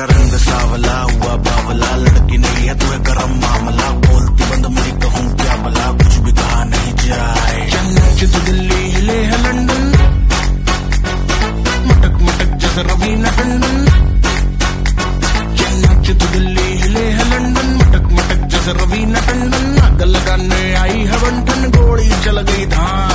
तेरा रंग सावला हुआ बावला, लड़की नहीं है तो तुम्हें गर्म मामला। बोलती, बंद मैं कहूँ क्या भला, कुछ भी कहा नहीं जाए। चेन्नई से तो दिल्ली हिले है लंदन। मटक मटक, जैसे रवीना टंडन चेन्नई से तो दिल्ली हिले है लंदन। मटक मटक, जैसे रवीना टंडन आग लगाने आई है बंटन गोड़ी चल गई धान।